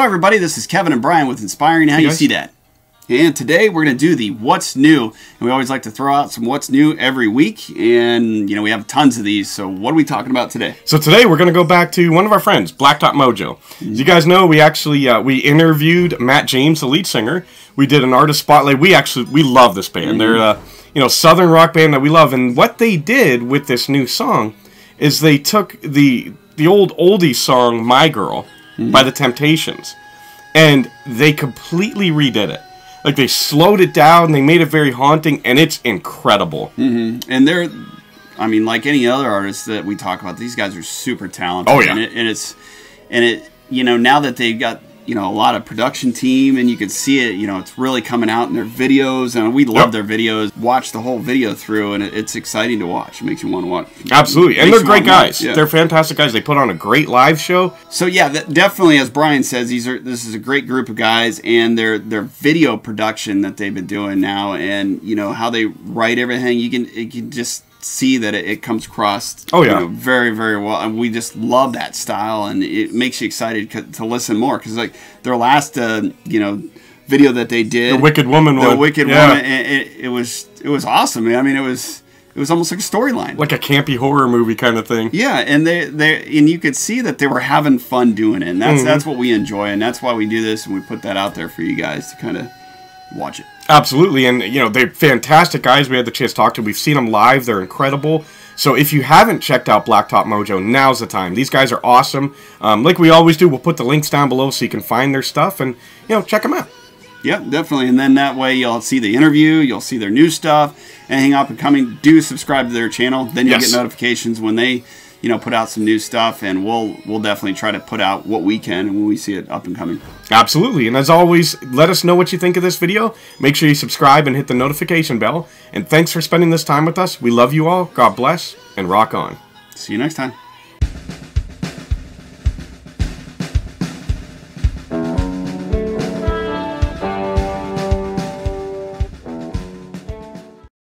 Hi, everybody. This is Kevin and Brian with Inspiring How Hey, You. See That. And today we're going to do the What's New. And we always like to throw out some What's New every week. And, you know, we have tons of these. So, what are we talking about today? So today we're going to go back to one of our friends, Blacktop Mojo. As you guys know, we actually uh, we interviewed Matt James, the lead singer. We did an artist spotlight. We actually we love this band. They're a you know southern rock band that we love. And what they did with this new song is they took the the old oldie song "My Girl" Mm-hmm. by the Temptations, and they completely redid it. Like they slowed it down, they made it very haunting, and it's incredible. Mm-hmm. And they're, I mean, like any other artist that we talk about, these guys are super talented. Oh, yeah. And, it, and it's, and it, you know, now that they've got, you know, a lot of production team and you can see it, you know, it's really coming out in their videos. And we love Yep. their videos. Watch the whole video through and it, it's exciting to watch. It makes you want to watch. Absolutely, and they're great guys. yeah. They're fantastic guys. They put on a great live show. So yeah, that definitely, as Brian says, these are this is a great group of guys, and their their video production that they've been doing now, and you know how they write everything. You can you can just see that it, it comes across. Oh, you yeah. know, very very well, and we just love that style, and it makes you excited c- to listen more because like their last uh, you know video that they did, The Wicked Woman the one. Wicked Yeah. Woman, it, it, it was it was awesome. man. I mean, it was it was almost like a storyline. like a campy horror movie kind of thing. Yeah, and they they and you could see that they were having fun doing it. And Mm-hmm. that's that's what we enjoy, and that's why we do this, and we put that out there for you guys to kind of watch it. Absolutely, and you know they're fantastic guys. We had the chance to talk to. We've seen them live. They're incredible. So if you haven't checked out Blacktop Mojo, now's the time. These guys are awesome. Um, like we always do, we'll put the links down below so you can find their stuff and you know check them out. Yeah, definitely. And then that way you'll see the interview, you'll see their new stuff, anything up and coming. Do subscribe to their channel, then you'll Yes. get notifications when they you know put out some new stuff, and we'll we'll definitely try to put out what we can when we see it up and coming. Absolutely, and as always, let us know what you think of this video. Make sure you subscribe and hit the notification bell. And thanks for spending this time with us. We love you all. God bless and rock on. See you next time.